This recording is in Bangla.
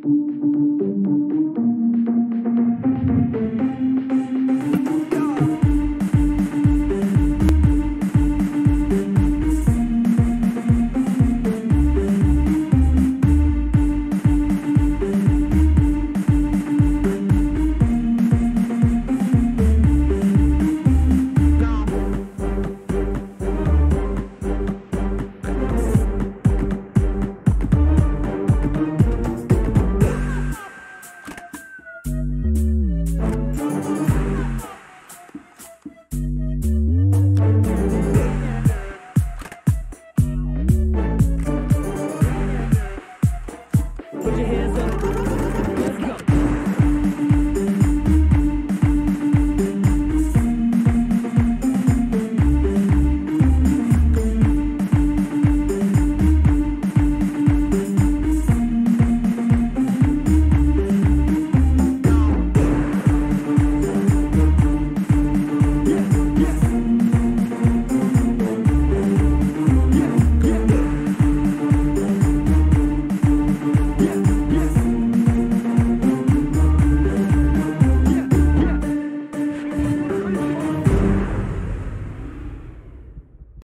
Put tempo de reza.